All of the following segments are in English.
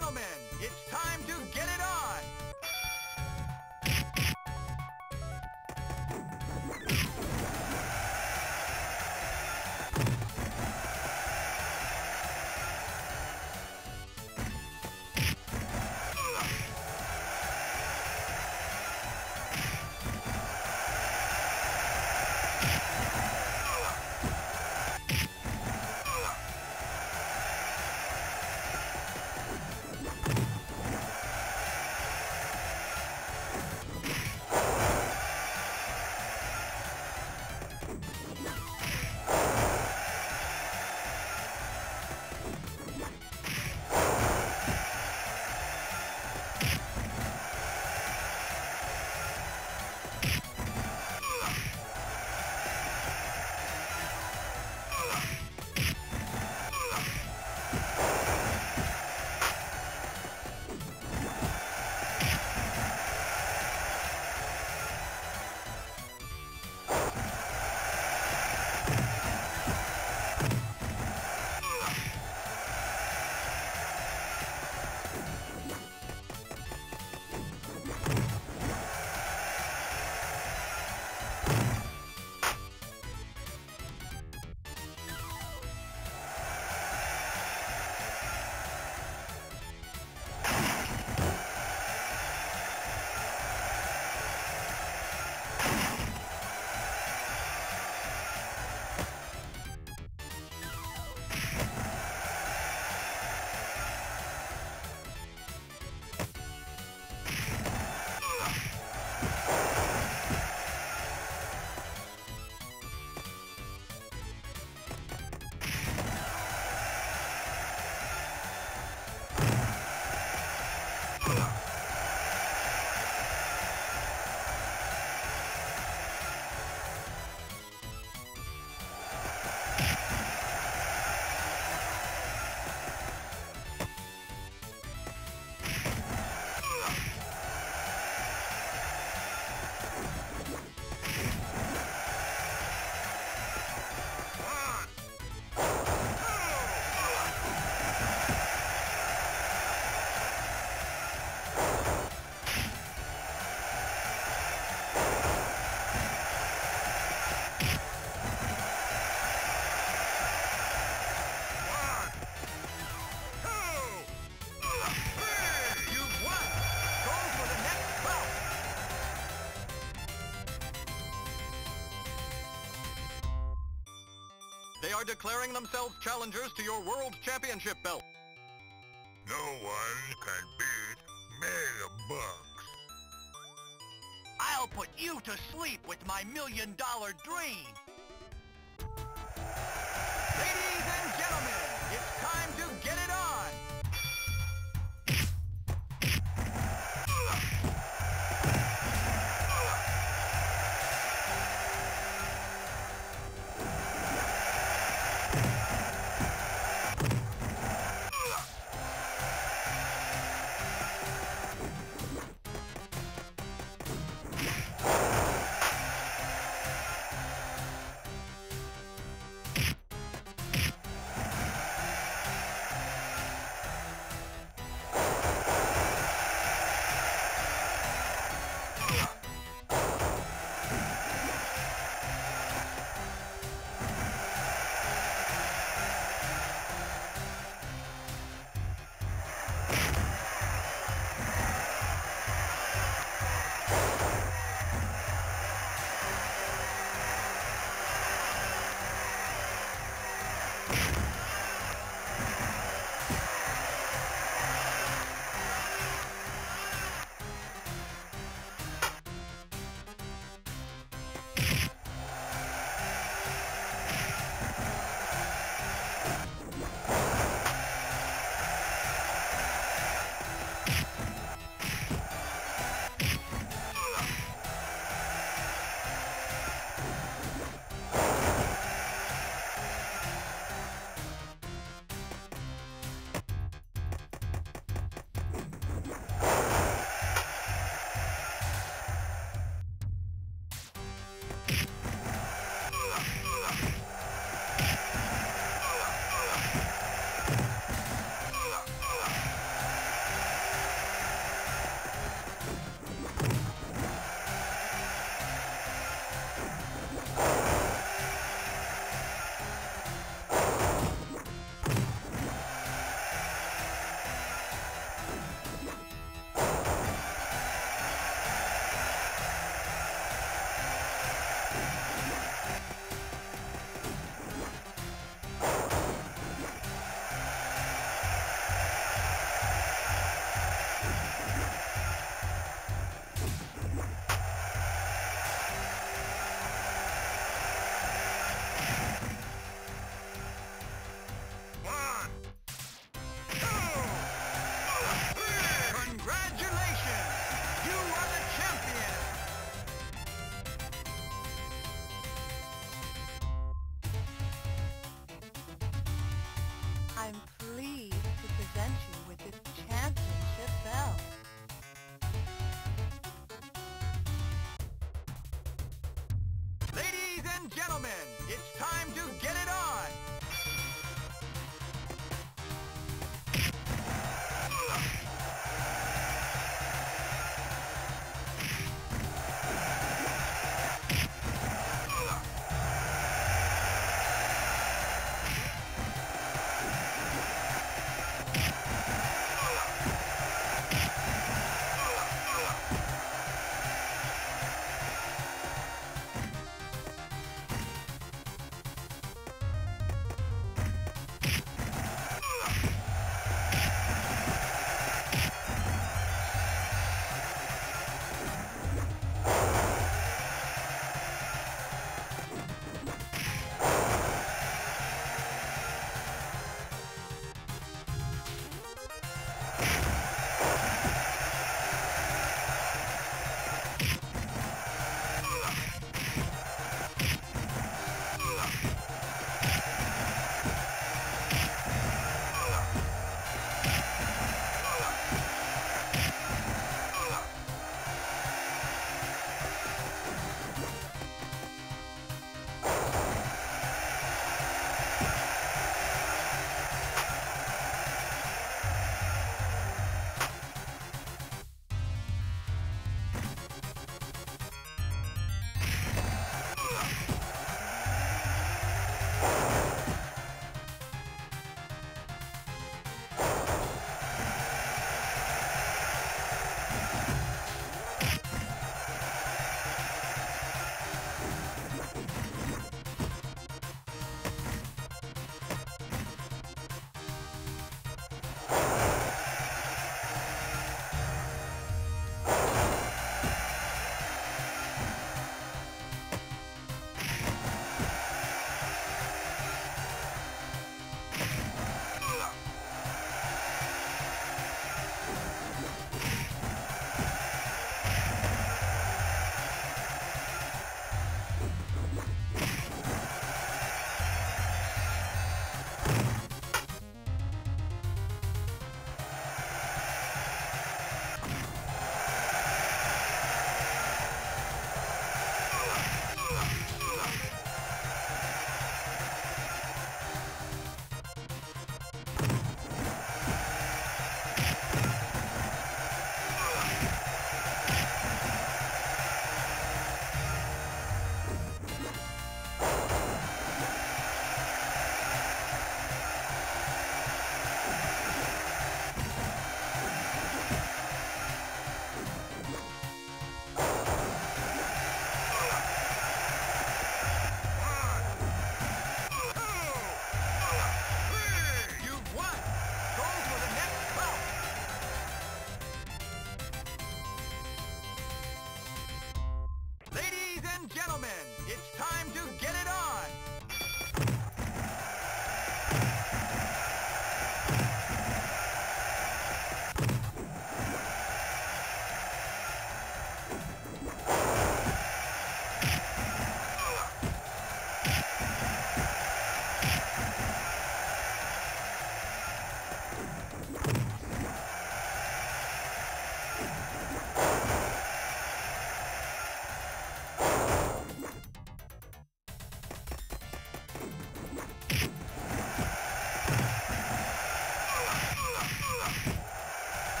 gentlemen, it's time to get are declaring themselves challengers to your World Championship belt. No one can beat Megabucks. I'll put you to sleep with my million dollar dream.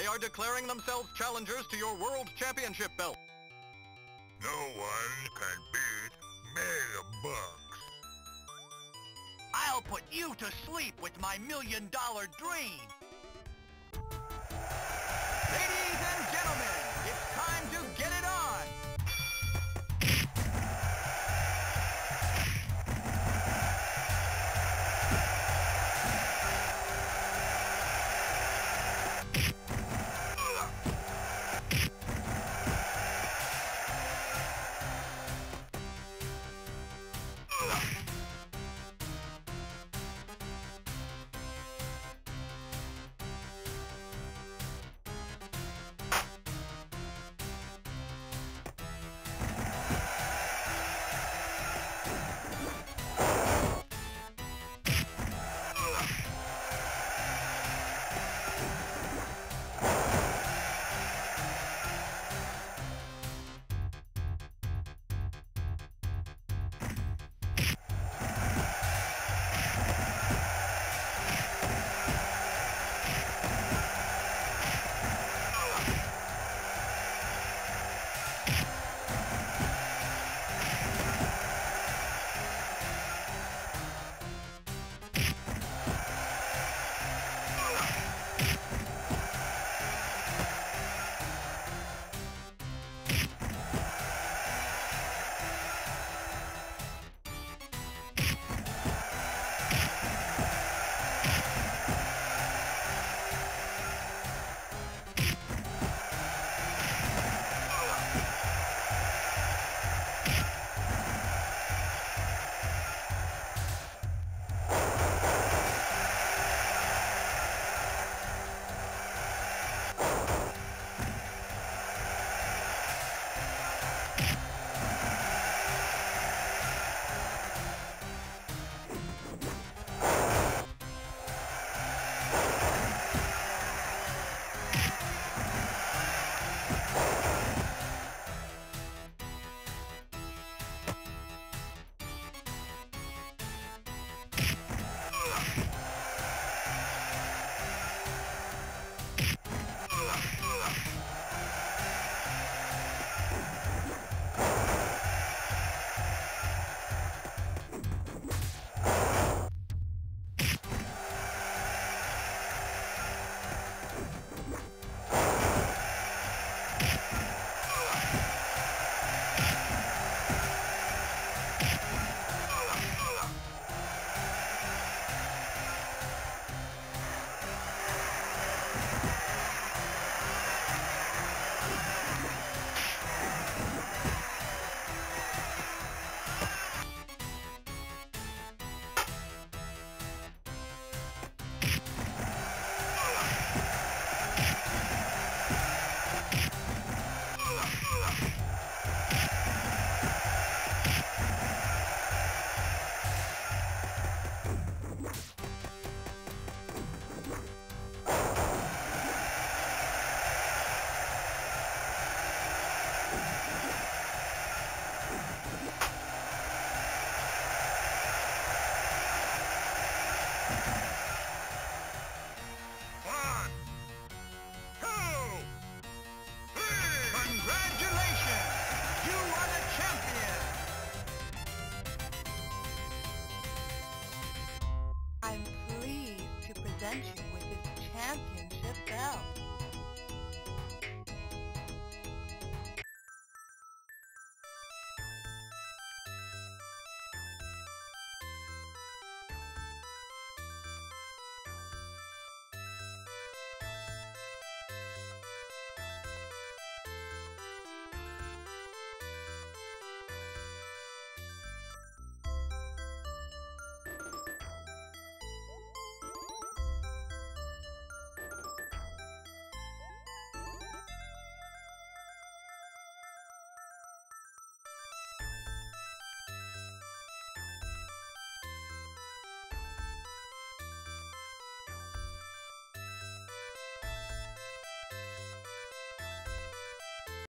They are declaring themselves challengers to your World Championship belt. No one can beat Mega Bucks. I'll put you to sleep with my million dollar dream.